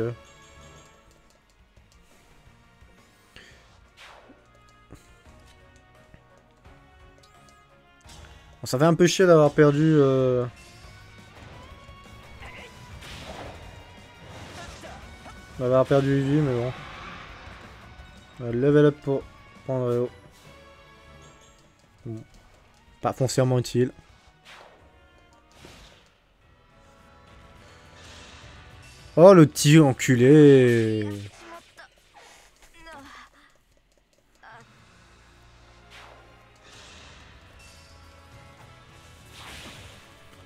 On s'en fait un peu chier d'avoir perdu... Euh, d'avoir perdu Ivy, mais bon. On va level up pour prendre euh, Pas foncièrement utile. Oh le petit enculé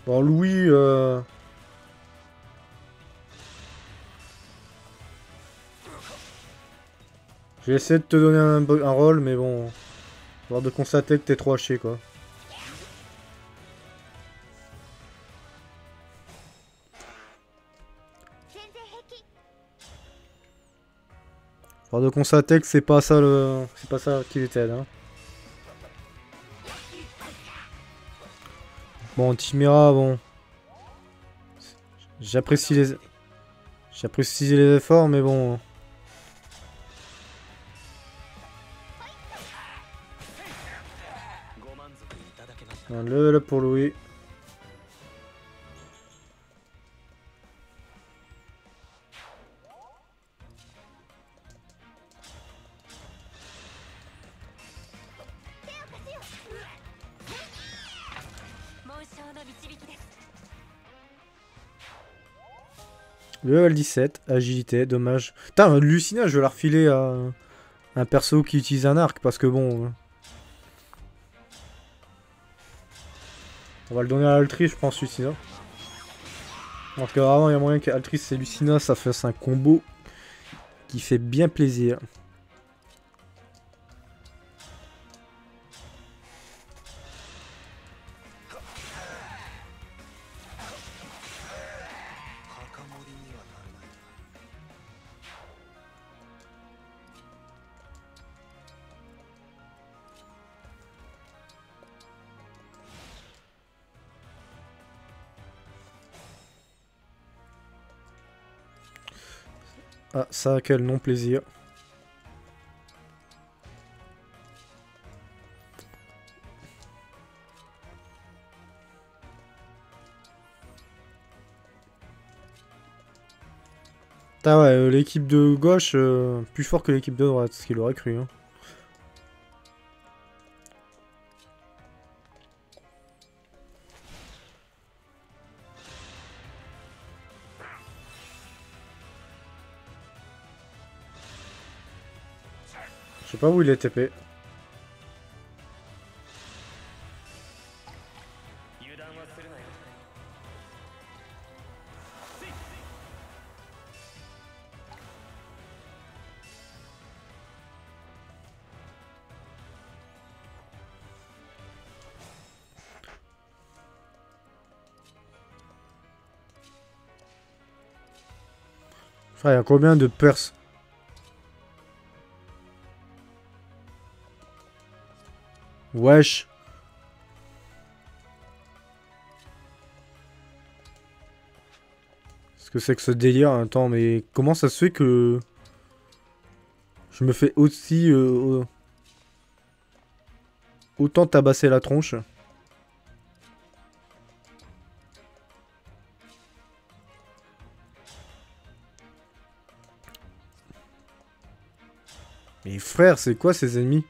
Bon Louis euh... J'ai essayé de te donner un, rôle mais bon... Avoir de constater que t'es trop haché quoi. Alors de constater que c'est pas ça le. C'est pas ça qui était hein. Bon, Timira, bon. J'apprécie les. J'apprécie les efforts, mais bon. Un level up pour Louis. Level 17, agilité, dommage. Putain, Lucina, je vais la refiler à un perso qui utilise un arc, parce que bon... Euh. On va le donner à Altri, je pense, Lucina. Parce que vraiment, il y a moyen qu'Altrice et Lucina, ça fasse un combo qui fait bien plaisir. Ça, quel non-plaisir. Ah ouais, euh, l'équipe de gauche, euh, plus fort que l'équipe de droite, ce qu'il aurait cru. Hein. Sais pas où il est TP. Frère, il y a combien de perses Wesh. Qu'est-ce que c'est que ce délire? Attends, mais comment ça se fait que... Je me fais aussi... Euh, autant tabasser la tronche? Mais frère, c'est quoi ces ennemis?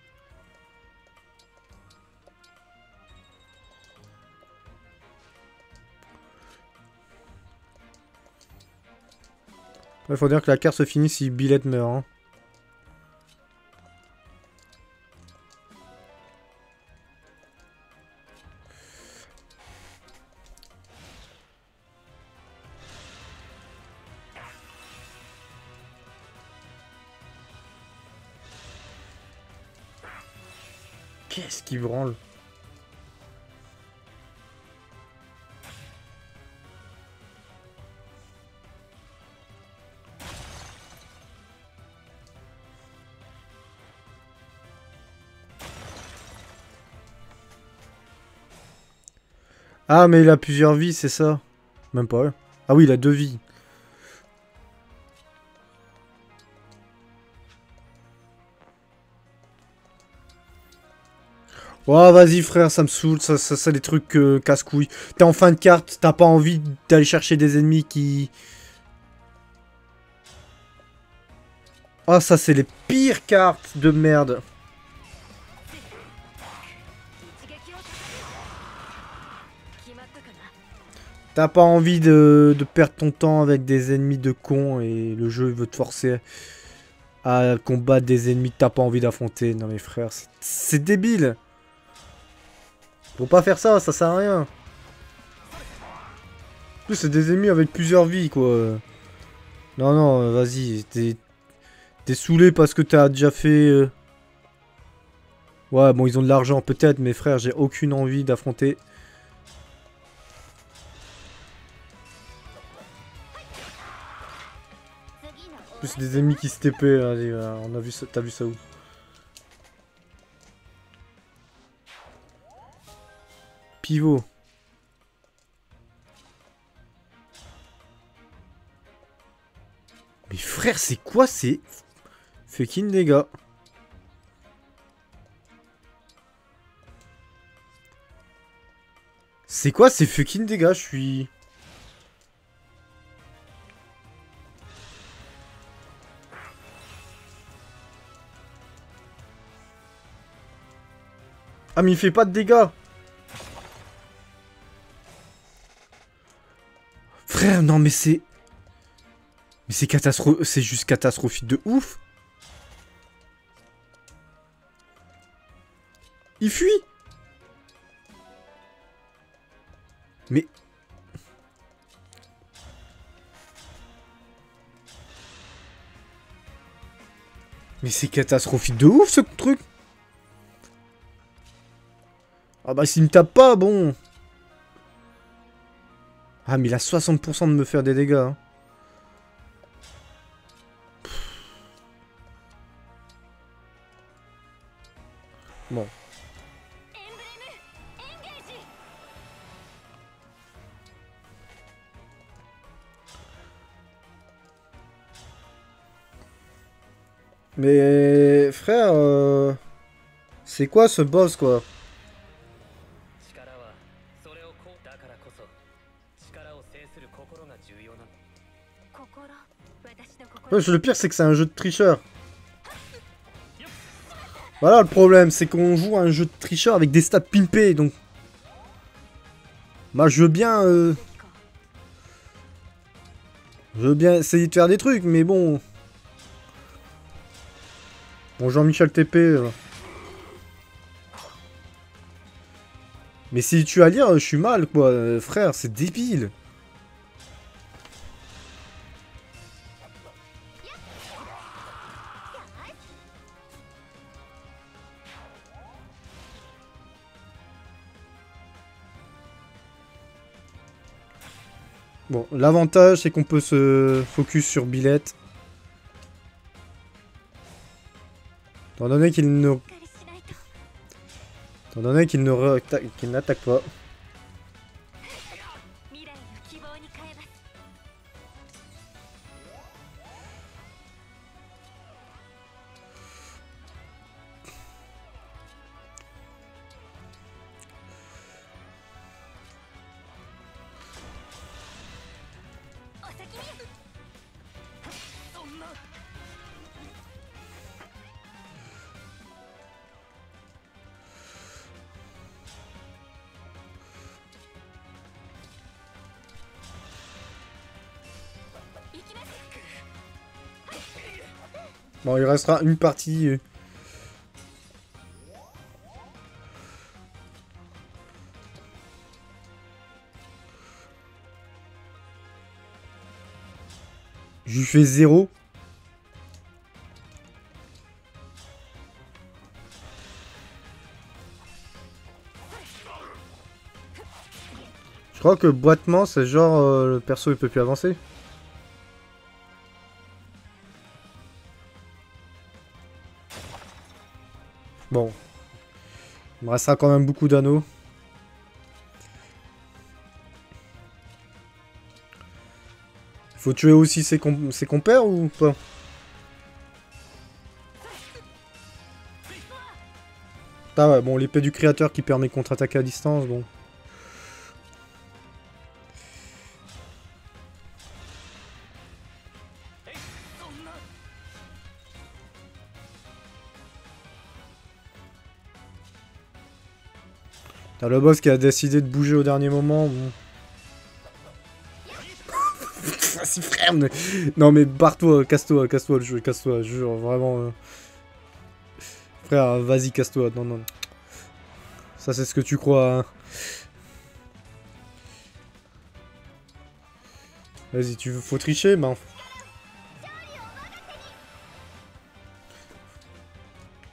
Il faut dire que la carte se finit si Billet meurt. Hein. Ah, mais il a plusieurs vies, c'est ça Même pas. Ah oui, il a deux vies. Ouais, vas-y frère, ça me saoule, ça, ça, des trucs euh, casse-couilles. T'es en fin de carte, t'as pas envie d'aller chercher des ennemis qui... Ah, ça c'est les pires cartes de merde. T'as pas envie de, perdre ton temps avec des ennemis de cons et le jeu veut te forcer à combattre des ennemis que t'as pas envie d'affronter. Non mais frère, c'est- débile. Faut pas faire ça, ça sert à rien. En plus, c'est des ennemis avec plusieurs vies quoi. Non, non, vas-y, t'es t'es saoulé parce que t'as déjà fait... euh, Ouais, bon, ils ont de l'argent peut-être, mais frère, j'ai aucune envie d'affronter Plus des ennemis qui se TP, allez, euh, on a vu ça, t'as vu ça où? Pivot. Mais frère, c'est quoi ces fucking dégâts? C'est quoi ces fucking dégâts? Je suis... Ah mais il fait pas de dégâts. Frère, non mais c'est... Mais c'est catastro... C'est juste catastrophique de ouf. Il fuit. Mais... Mais c'est catastrophique de ouf ce truc ah bah s'il me tape pas, bon Ah mais il a 60% de me faire des dégâts. Hein. Bon. Mais frère, euh, c'est quoi ce boss quoi? Le pire c'est que c'est un jeu de tricheur. Voilà le problème, c'est qu'on joue à un jeu de tricheur avec des stats pimpés donc. Moi je veux bien, euh, か je veux bien essayer de faire des trucs, mais bon. Bon Jean-Michel TP. euh. Mais si tu as lire, je suis mal quoi, euh, frère, c'est débile. Bon, l'avantage, c'est qu'on peut se focus sur Billet. Étant donné qu'il ne... Étant donné qu'il n'attaque pas. Restera une partie. euh. Je lui fais zéro. Je crois que boitement, c'est genre euh, le perso il peut plus avancer. Bon. Il me restera quand même beaucoup d'anneaux. Faut tuer aussi ses, com- ses compères ou pas? Ah ouais, bon, l'épée du créateur qui permet contre-attaquer à distance, bon. T'as le boss qui a décidé de bouger au dernier moment. Vas-y frère. Non mais barre-toi, casse-toi, casse-toi le jeu, casse-toi, je jure, vraiment... euh. Frère, vas-y, casse-toi, non, non. Ça c'est ce que tu crois, hein. Vas-y, tu veux... faut tricher, ben...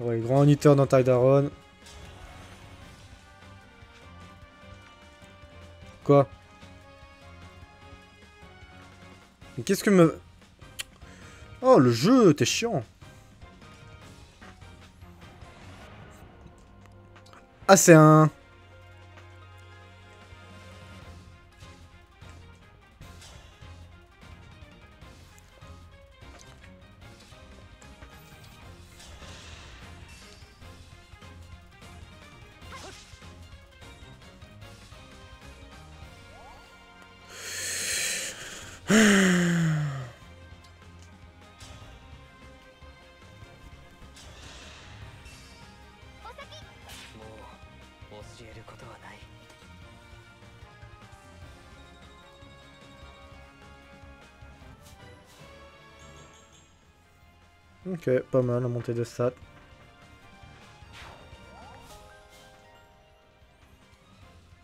Ouais, grand moniteur dans Tydaron. Quoi Mais qu'est-ce que me... Oh, le jeu, t'es chiant. Ah, c'est un... Ok, pas mal la montée de stats.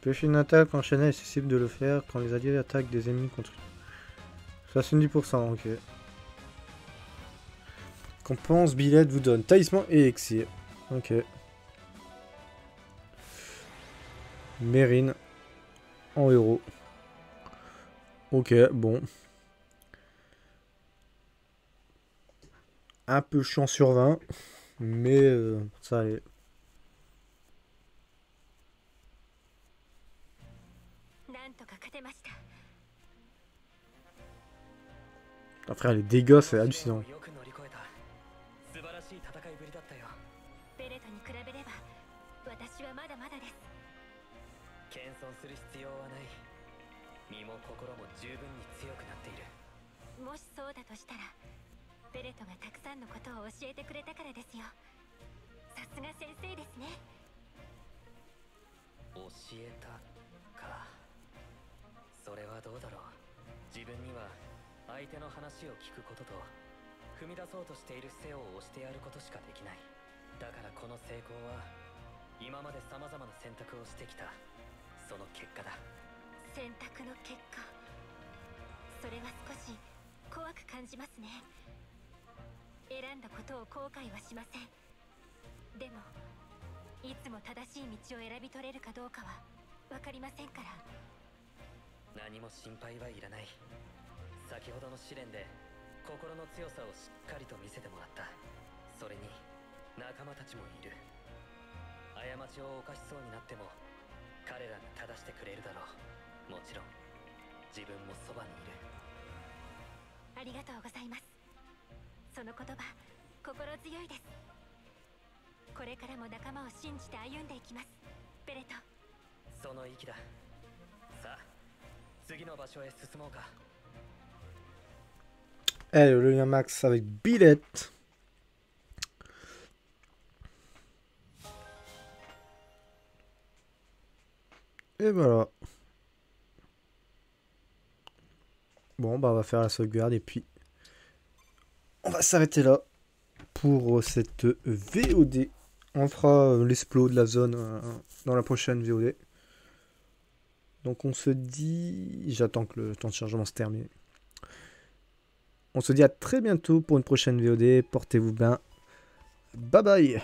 Pêcher une attaque enchaînée est susceptible de le faire quand les alliés attaquent des ennemis contre 70%, ok. Compense, billet vous donne talisman et elixir. Ok. Mérine. En héros. Ok, bon. Un peu chiant sur 20. Mais euh, ça allait. Après, les dégâts, c'est hallucinant. ベレトがたくさんのことを教えてくれたからですよさすが先生ですね教えたかそれはどうだろう自分には相手の話を聞くことと踏み出そうとしている背を押してやることしかできないだからこの成功は今まで様々な選択をしてきたその結果だ選択の結果それは少し怖く感じますね選んだことを後悔はしません。でもいつも正しい道を選び取れるかどうかは分かりませんから。何も心配はいらない。先ほどの試練で心の強さをしっかりと見せてもらった。それに仲間たちもいる。過ちを犯しそうになっても彼らが正してくれるだろう。もちろん自分もそばにいる。ありがとうございますその言葉心強いですこれからも仲間を信じて歩んでいきますベレトその息ださあ次の場所へ進もうか Eh, le lien max avec Billet. Et voilà. Bon, bah on va faire la sauvegarde et puis on va s'arrêter là pour cette VOD. On fera euh, l'explo de la zone euh, dans la prochaine VOD. Donc on se dit... J'attends que le temps de chargement se termine. On se dit à très bientôt pour une prochaine VOD. Portez-vous bien. Bye bye